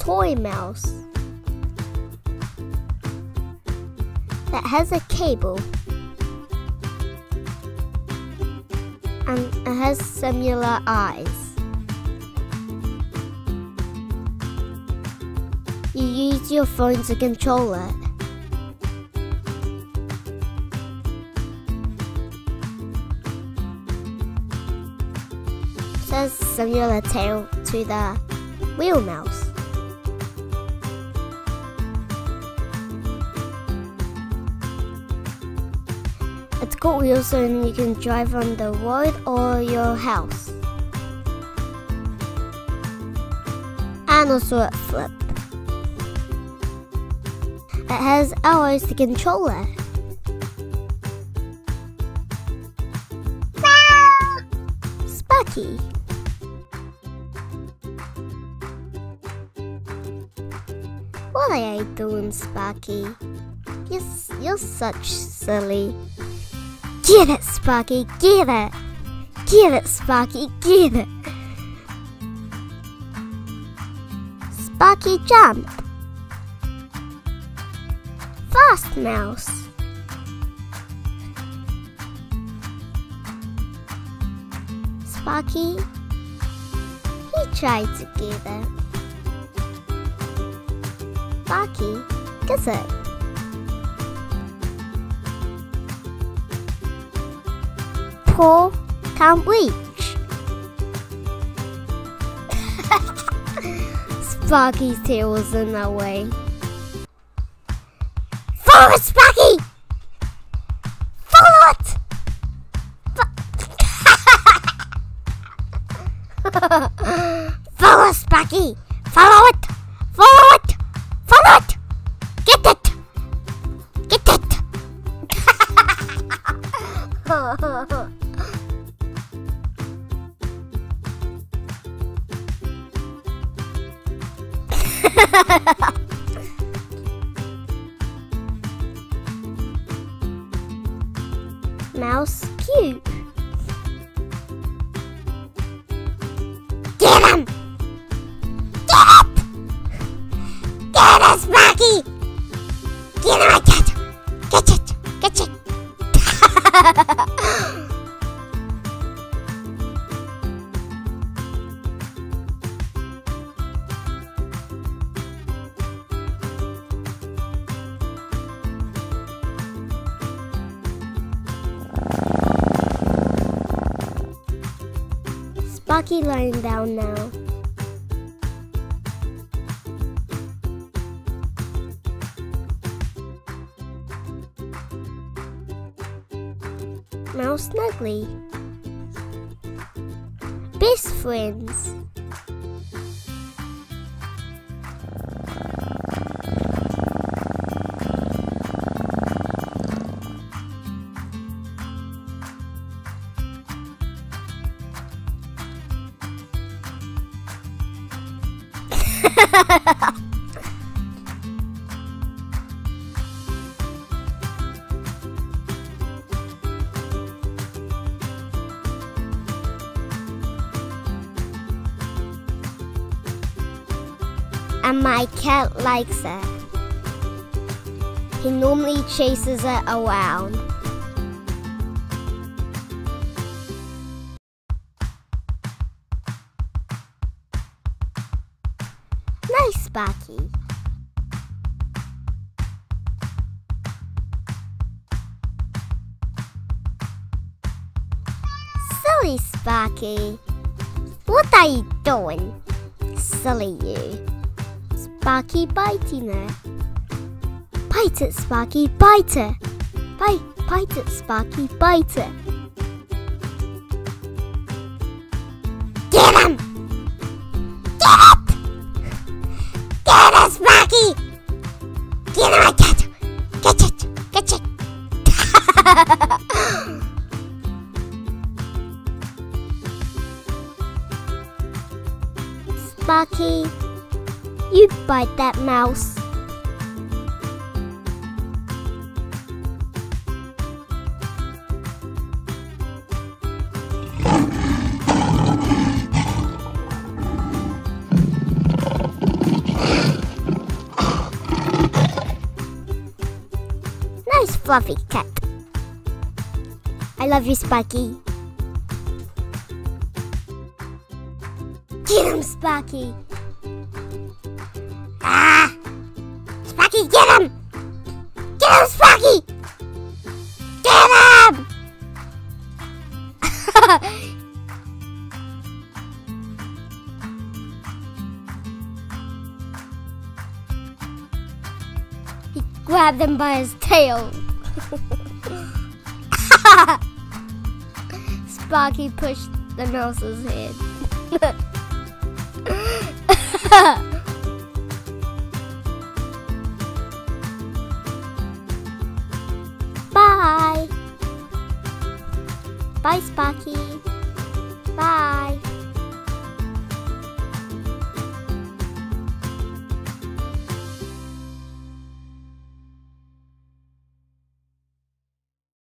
toy mouse that has a cable and it has similar eyes. You use your phone to control it. Says similar tail to the wheel mouse. It's got wheels and you can drive on the road or your house. And also a flip. It has arrows to control it. Sparky. What are you doing, Sparky? You're, you're such silly. Get it, Sparky, get it! Get it, Sparky, get it! Sparky jump! Fast mouse! Sparky, he tried to get it. Sparky, gets it. Paul can't reach. Sparky's tail was in the way. Follow it, Sparky! Follow it! Follow Sparky! Mouse cute. Get him! Get it! Get it, Sparky! Get him, I get Get it! Get it! Sparky lying down now. Mouse Snuggly. Best friends. and my cat likes it. He normally chases it around. Sparky. Silly Sparky. What are you doing? Silly you. Sparky biting it. Bite it, Sparky, bite it. Bite, bite it, Sparky, bite it. Barky. You bite that mouse. nice fluffy cat. I love you, Sparky. Get him, Sparky. Ah! Sparky, get him! Get him, Sparky! Get him! he grabbed him by his tail. Sparky pushed the mouse's head. Bye. Bye, Sparky. Bye.